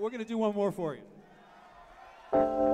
we're going to do one more for you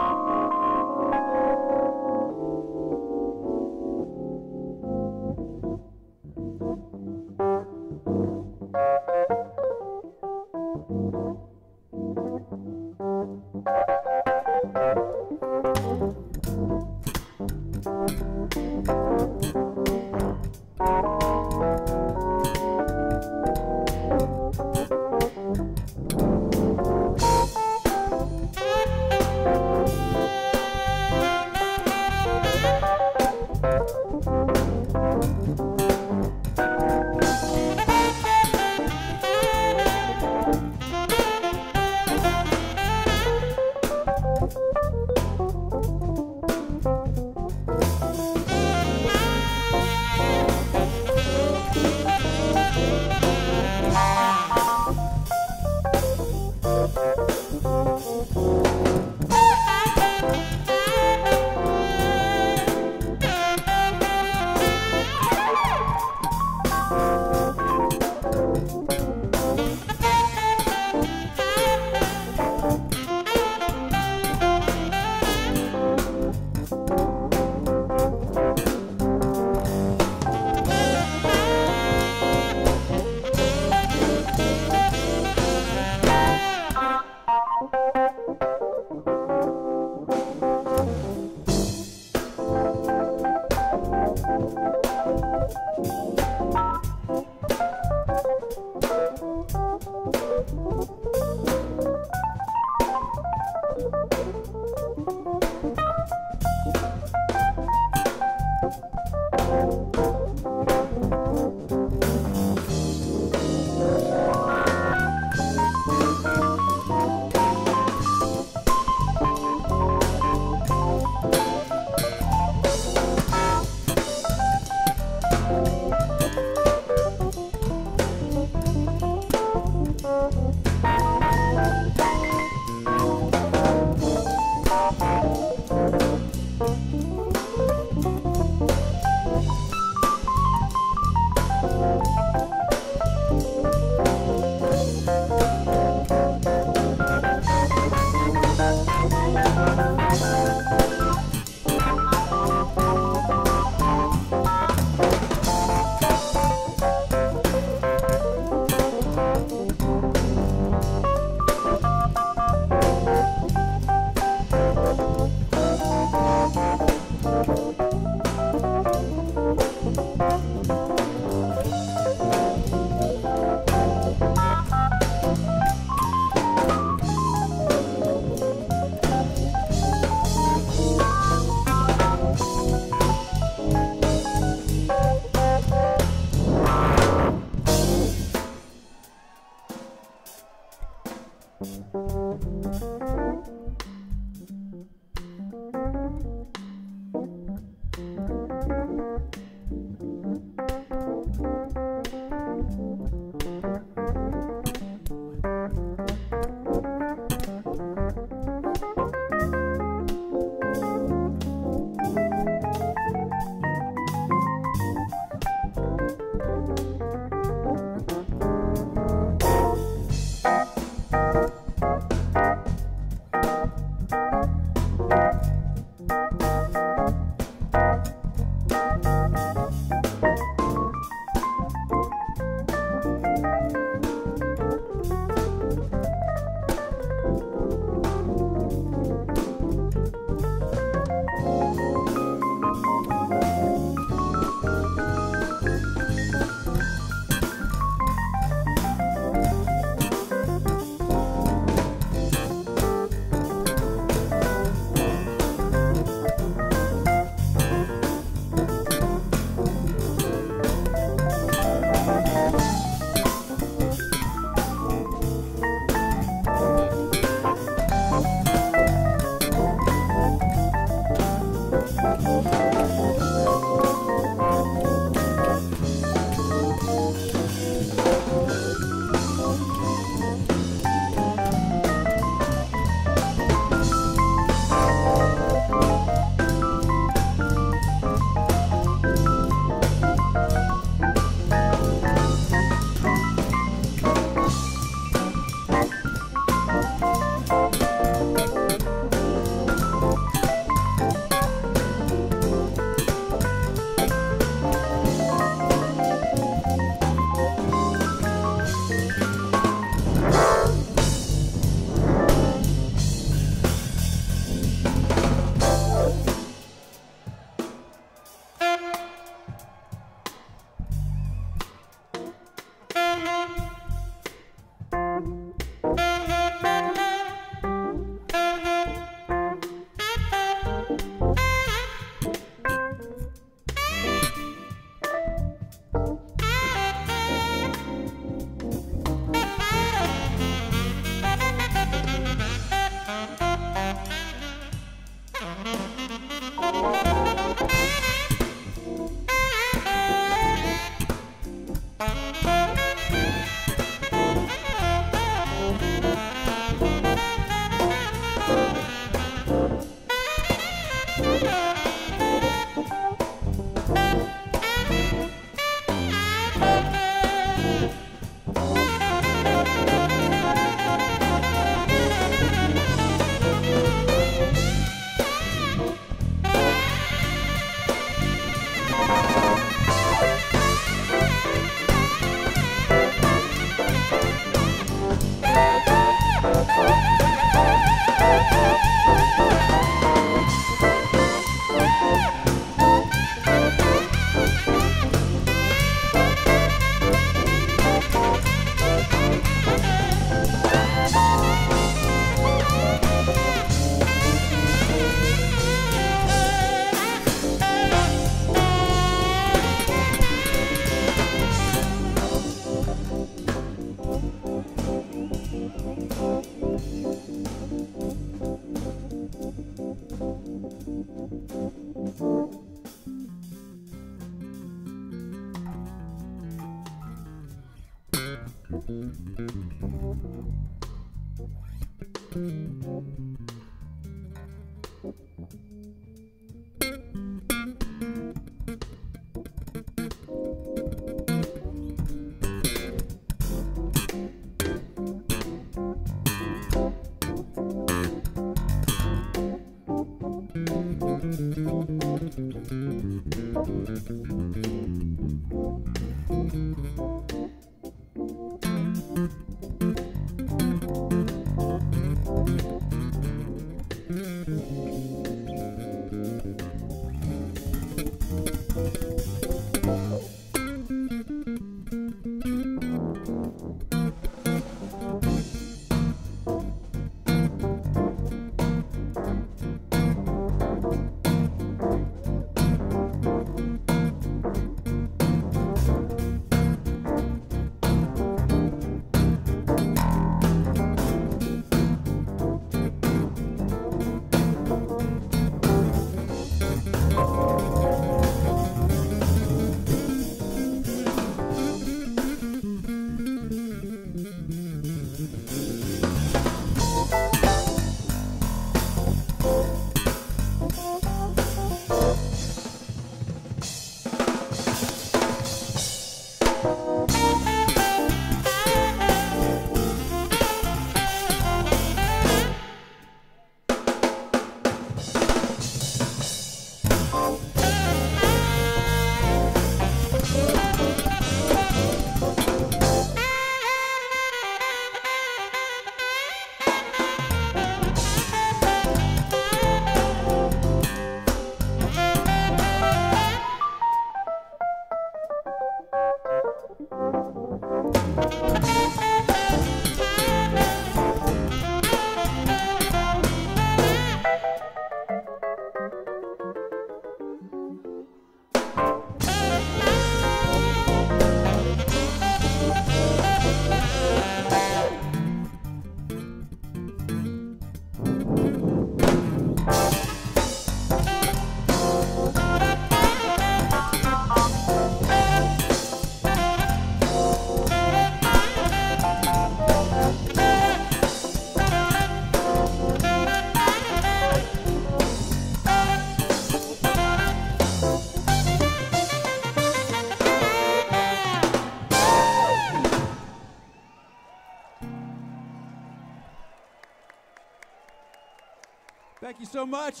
So much.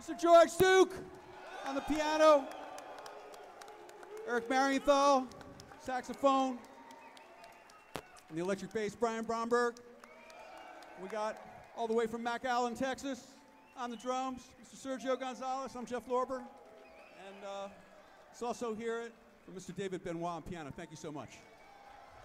Mr. George Duke on the piano. Eric Marienthal, saxophone. And the electric bass, Brian Bromberg. We got all the way from McAllen, Texas, on the drums, Mr. Sergio Gonzalez. I'm Jeff Lorber. And uh, it's also here from Mr. David Benoit on piano. Thank you so much.